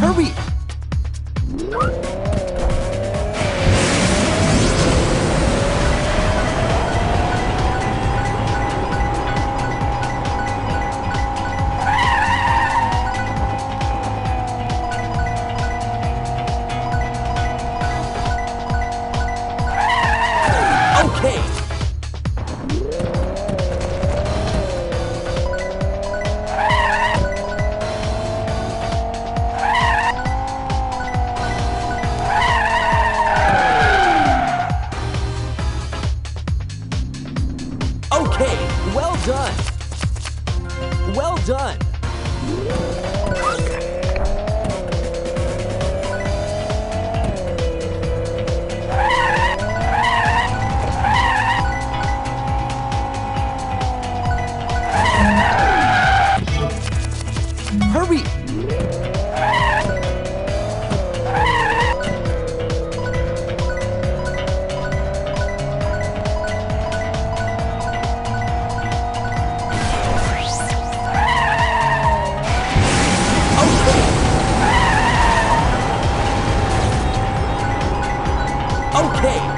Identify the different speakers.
Speaker 1: Hurry! Okay. Done. Hurry! Okay.